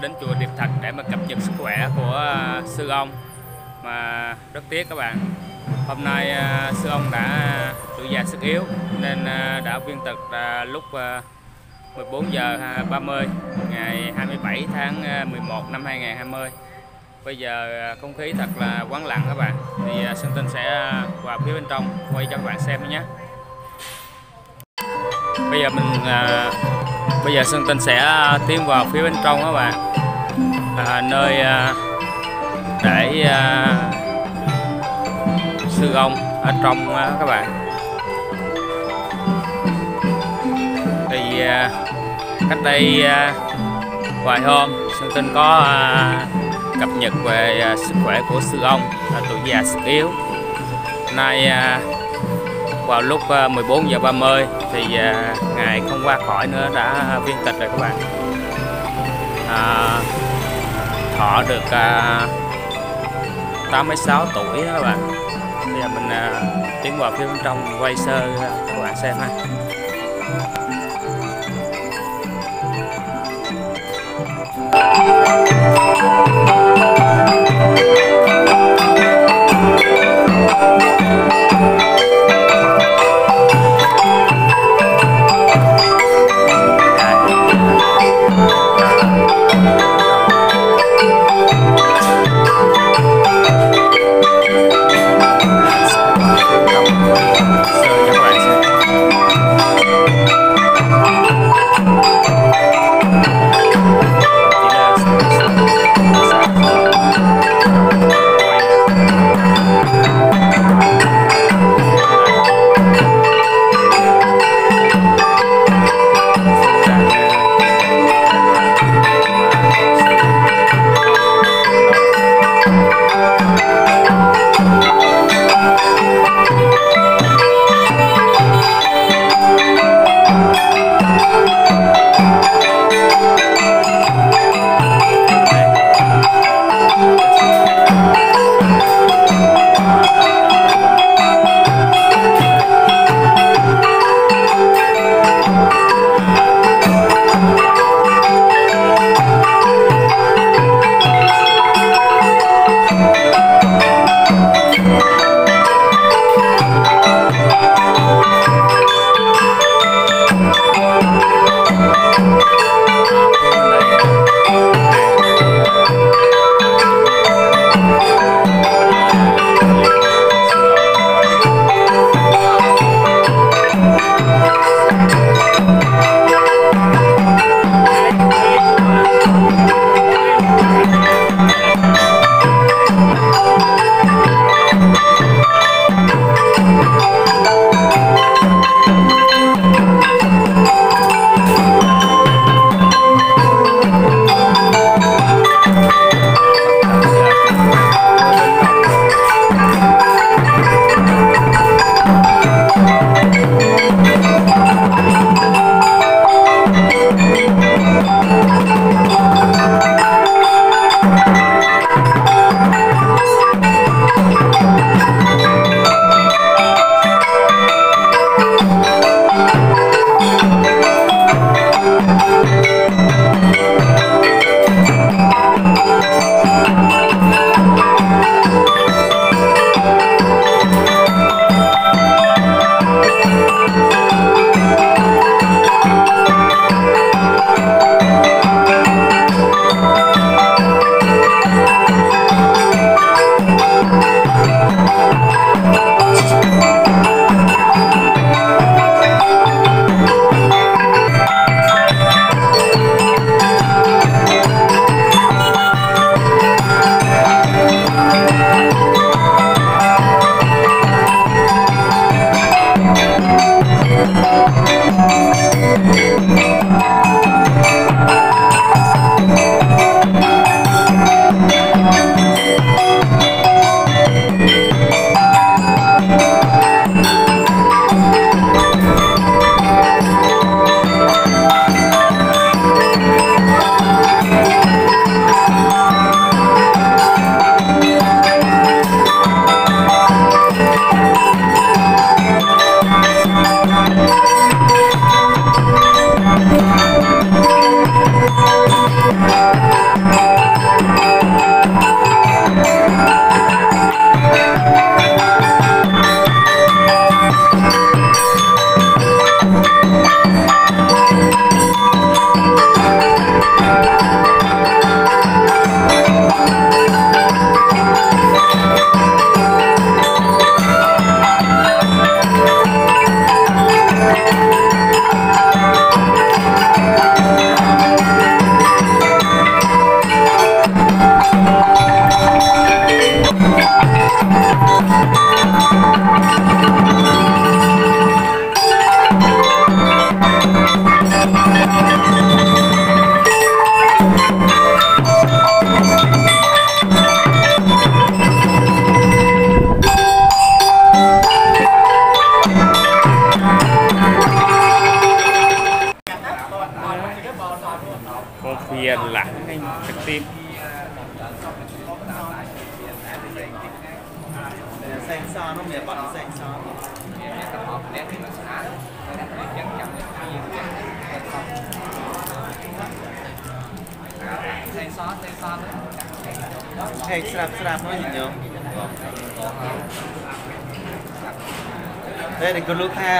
đến chùa Điệp Thạch để mà cập nhật sức khỏe của à, sư ông. Mà rất tiếc các bạn. Hôm nay à, sư ông đã tuổi già sức yếu nên à, đã viên tật lúc 14 giờ 30 ngày 27 tháng 11 năm 2020. Bây giờ không khí thật là vắng lặng các bạn. Thì Sơn Tinh sẽ vào phía bên trong, quay cho các bạn xem nhé bây giờ mình bây giờ Sơn Tinh sẽ tiến vào phía bên trong các bạn à, nơi à, để à, sư ông ở trong à, các bạn. Thì à, cách đây à, vài hôm Sơn Tinh có à, cập nhật về à, sức khỏe của sư ông là tuổi già sức yếu. Nay à, vào lúc à, 14 giờ 30 thì ờ, ngài không qua khỏi nữa đã viên tịch rồi các bạn. À, thọ được à, uh, 86 tuổi các bạn bây giờ mình uh, tiến vào phía bên trong quay sơ uh, các bạn xem ha Hay srap srap nó gì nhớ đây thì có lúc ha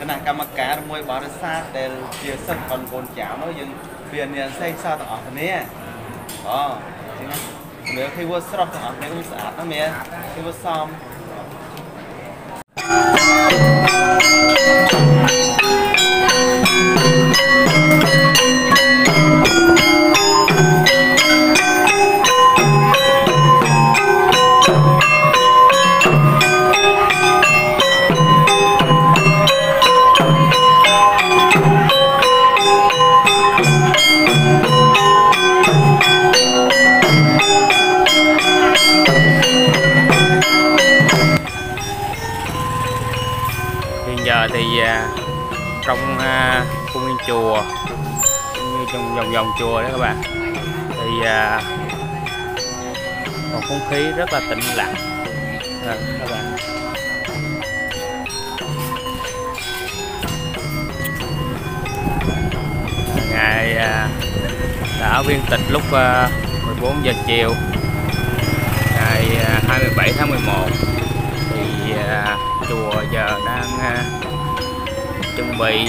គណៈកម្មការមួយបរិស័ទដែលជាសិស្សកូនកូនចៅនោះយើងវាមានសេះសទាំងអស់គ្នាអូចឹងណាមើលឃើញវាស្រស់ទាំងអស់គ្នាវាស្អាតណាស់មានឃើញវាសម thì à, trong à, khuôn viên chùa cũng như trong vòng vòng chùa đó các bạn thì à, một còn không khí rất là tĩnh lặng. À, các bạn. Ngày đã viên tịch lúc 14 giờ chiều ngày 27 tháng 11 thì chùa giờ đang chuẩn bị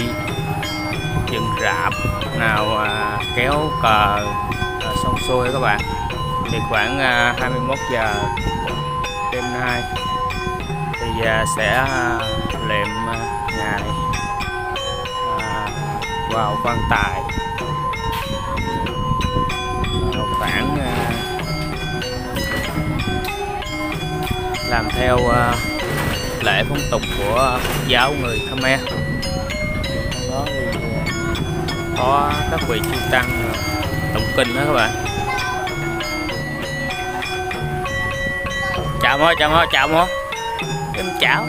dựng rạp nào à, kéo cờ à, xong xuôi các bạn. Thì khoảng à, 21 giờ đêm nay thì à, sẽ à, lệm à, ngài à, vào quan tài. À, khoảng à, làm theo à, lễ phong tục của giáo người Khmer có các vị chư tăng tụng kinh đó các bạn. Chào mó chào mó chào mó em chào.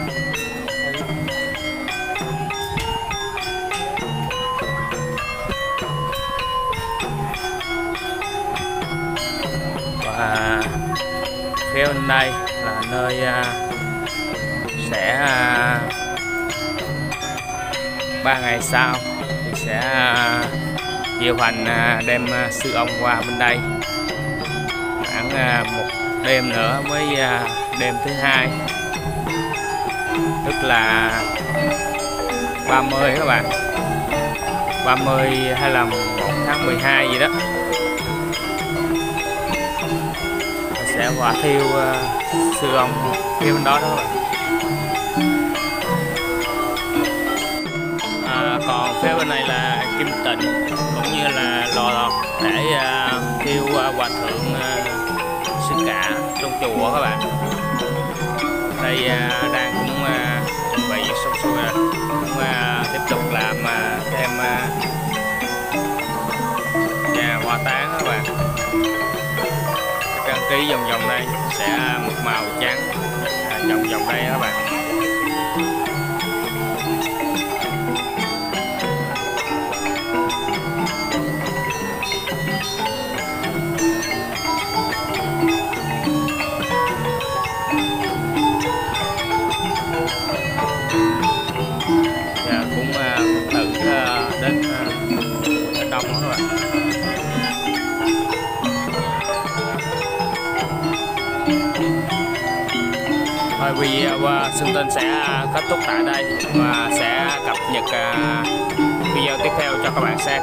Và phía bên đây là nơi à, sẽ à, ba ngày sau sẽ à, diệu hành à, đem à, sư ông qua bên đây. Khoảng à, một đêm nữa mới đêm thứ hai. Tức là 30 các bạn. 30 hay là 1 tháng 12 gì đó. Sẽ hỏa thiêu sư ông phía bên đó đó các bạn. Còn phía bên này là kim tịnh cũng như là lò để à, thiêu uh, à, hòa thượng uh, sư cả trong chùa các bạn. Đây uh, đang cũng uh, chuẩn bị xong xuôi rồi cũng uh, tiếp tục làm uh, thêm uh, nhà hoa tán các bạn. Trang trí vòng vòng đây sẽ một màu trắng uh, vòng vòng đây các bạn. Video uh, Xuân Tinh sẽ à, kết thúc tại đây và sẽ cập nhật à, video tiếp theo cho các bạn xem.